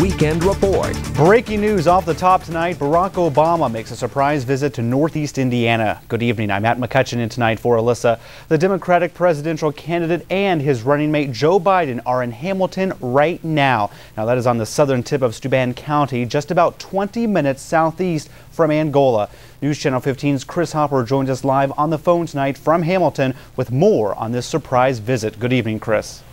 Weekend Report. Breaking news off the top tonight. Barack Obama makes a surprise visit to Northeast Indiana. Good evening. I'm Matt McCutcheon in tonight for Alyssa. The Democratic presidential candidate and his running mate Joe Biden are in Hamilton right now. Now that is on the southern tip of Steuben County, just about 20 minutes southeast from Angola. News Channel 15's Chris Hopper joins us live on the phone tonight from Hamilton with more on this surprise visit. Good evening, Chris.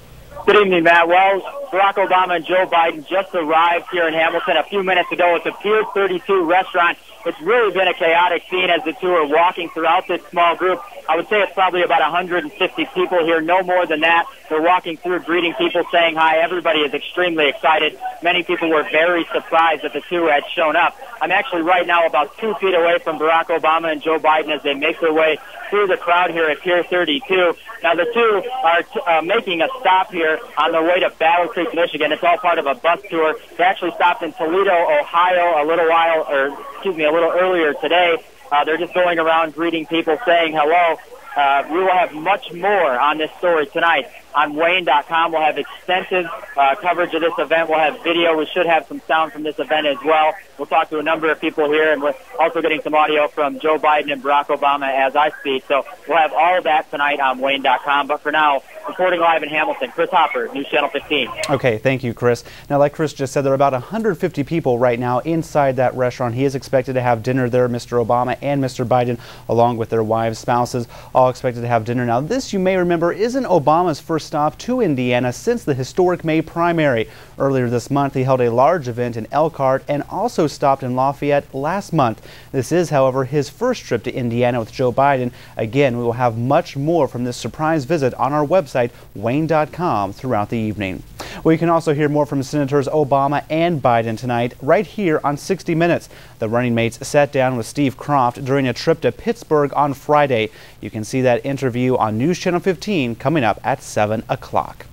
Good evening, Matt. Well, Barack Obama and Joe Biden just arrived here in Hamilton a few minutes ago at the Pier 32 restaurant. It's really been a chaotic scene as the two are walking throughout this small group. I would say it's probably about 150 people here, no more than that. They're walking through, greeting people, saying hi. Everybody is extremely excited. Many people were very surprised that the two had shown up. I'm actually right now about two feet away from Barack Obama and Joe Biden as they make their way through the crowd here at Pier 32. Now, the two are t- uh, making a stop here on their way to Battle Creek, Michigan. It's all part of a bus tour. They actually stopped in Toledo, Ohio a little while, or excuse me, a little earlier today. Uh, they're just going around greeting people, saying hello. Uh, we will have much more on this story tonight on WANE.com. We'll have extensive uh, coverage of this event. We'll have video. We should have some sound from this event as well. We'll talk to a number of people here, and we're also getting some audio from Joe Biden and Barack Obama as I speak. So we'll have all of that tonight on WANE.com. But for now, reporting live in Hamilton, Chris Hopper, News Channel 15. Okay, thank you, Chris. Now, like Chris just said, there are about 150 people right now inside that restaurant. He is expected to have dinner there, Mr. Obama and Mr. Biden, along with their wives, spouses, all expected to have dinner. Now, this, you may remember, isn't Obama's first stop to Indiana since the historic May primary. Earlier this month, he held a large event in Elkhart and also stopped in Lafayette last month. This is, however, his first trip to Indiana with Joe Biden. Again, we will have much more from this surprise visit on our website, WANE.com, throughout the evening. We can also hear more from Senators Obama and Biden tonight, right here on 60 Minutes. The running mates sat down with Steve Kroft during a trip to Pittsburgh on Friday. You can see that interview on News Channel 15 coming up at 7 o'clock.